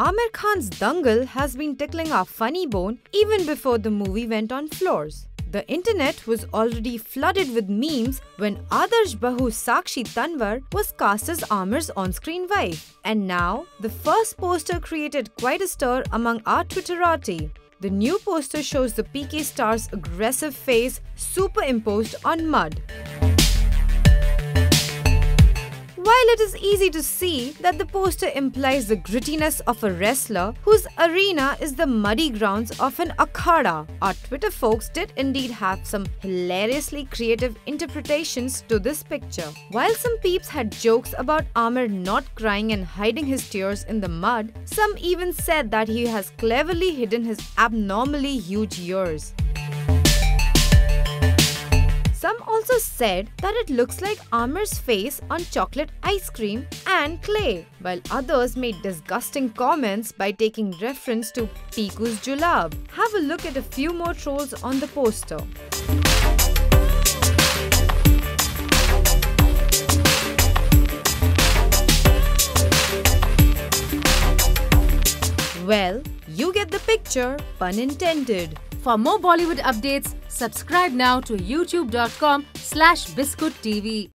Aamir Khan's Dangal has been tickling our funny bone even before the movie went on floors. The internet was already flooded with memes when Aadarsh Bahu Saakshi Tanwar was cast as Aamir's on-screen wife. And now, the first poster created quite a stir among our Twitterati. The new poster shows the PK star's aggressive face superimposed on mud. While it is easy to see that the poster implies the grittiness of a wrestler whose arena is the muddy grounds of an akhada, our Twitter folks did indeed have some hilariously creative interpretations to this picture. While some peeps had jokes about Aamir not crying and hiding his tears in the mud, some even said that he has cleverly hidden his abnormally huge ears. Said that it looks like Aamir's face on chocolate ice cream and clay, while others made disgusting comments by taking reference to Piku's Julaab. Have a look at a few more trolls on the poster. Well, you get the picture, pun intended. For more Bollywood updates, subscribe now to youtube.com slash biscoottv.